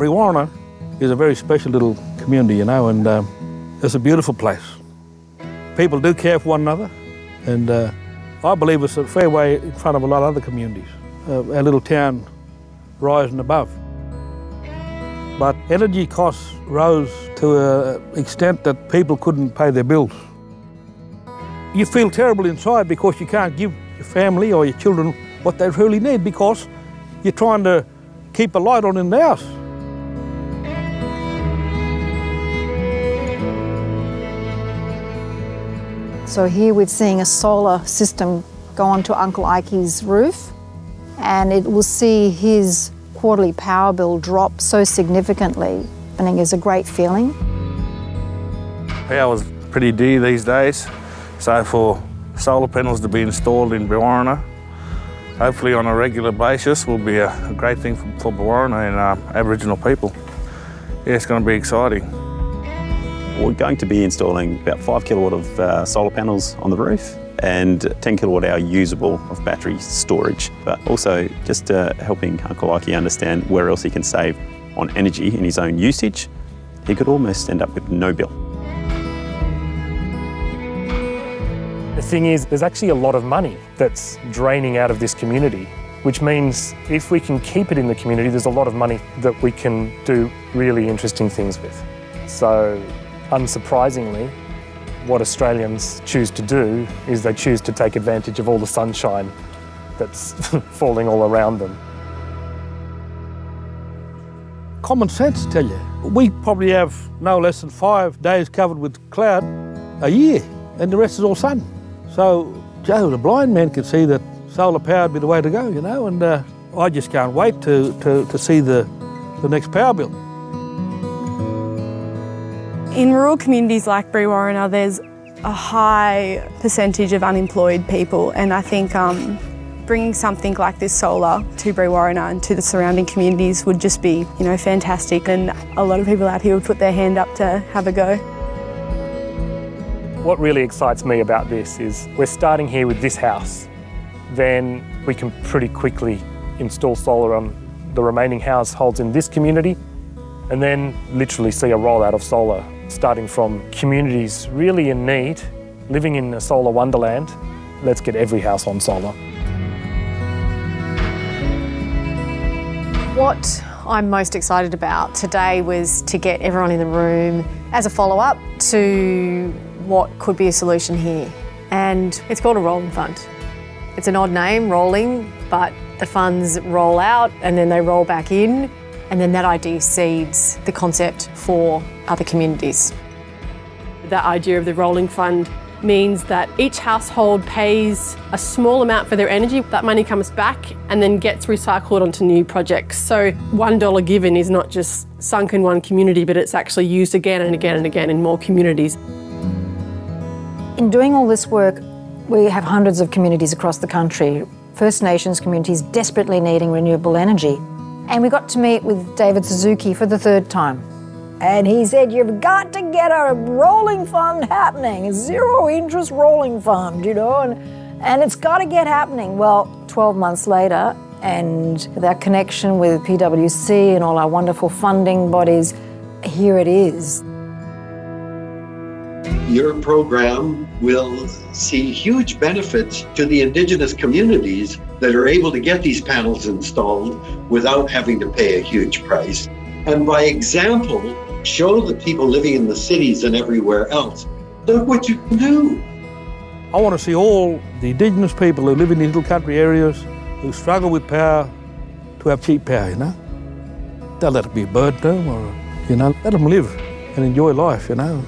Brewarrina is a very special little community, you know, and um, it's a beautiful place. People do care for one another, and uh, I believe it's a fair way in front of a lot of other communities. Uh, our little town rising above. But energy costs rose to an extent that people couldn't pay their bills. You feel terrible inside because you can't give your family or your children what they really need because you're trying to keep a light on in the house. So here we're seeing a solar system go onto Uncle Ikey's roof and it will see his quarterly power bill drop so significantly. I think it's a great feeling. Power's pretty dear these days, so for solar panels to be installed in Brewarrina, hopefully on a regular basis, will be a, great thing for, for Brewarrina and uh, Aboriginal people. Yeah, it's going to be exciting. We're going to be installing about 5 kilowatt of uh, solar panels on the roof and 10 kilowatt hour usable of battery storage, but also just uh, helping Uncle Ikey understand where else he can save on energy in his own usage. He could almost end up with no bill. The thing is, there's actually a lot of money that's draining out of this community, which means if we can keep it in the community, there's a lot of money that we can do really interesting things with. So, unsurprisingly, what Australians choose to do is they choose to take advantage of all the sunshine that's falling all around them. Common sense tell you. We probably have no less than five days covered with cloud a year, and the rest is all sun. So Joe, the blind man, can see that solar power would be the way to go, you know, and uh, I just can't wait to, to, to see the, the next power bill. In rural communities like Brewarrina, there's a high percentage of unemployed people, and I think um, bringing something like this solar to Brewarrina and to the surrounding communities would just be, you know, fantastic. And a lot of people out here would put their hand up to have a go. What really excites me about this is we're starting here with this house. Then we can pretty quickly install solar on the remaining households in this community and then literally see a rollout of solar starting from communities really in need, living in a solar wonderland. Let's get every house on solar. What I'm most excited about today was to get everyone in the room as a follow up to what could be a solution here. And it's called a rolling fund. It's an odd name, rolling, but the funds roll out and then they roll back in. And then that idea seeds the concept for other communities. The idea of the rolling fund means that each household pays a small amount for their energy. That money comes back and then gets recycled onto new projects. So $1 given is not just sunk in one community, but it's actually used again and again and again in more communities. In doing all this work, we have hundreds of communities across the country, First Nations communities desperately needing renewable energy. And we got to meet with David Suzuki for the third time. And he said, You've got to get a rolling fund happening, a zero interest rolling fund, you know, and, and it's got to get happening. Well, 12 months later, and our connection with PwC and all our wonderful funding bodies, here it is. Your program will see huge benefits to the Indigenous communities that are able to get these panels installed without having to pay a huge price. And by example, show the people living in the cities and everywhere else look what you can do. I want to see all the Indigenous people who live in these little country areas who struggle with power to have cheap power, you know. Don't let it be a to them or, you know, let them live and enjoy life, you know.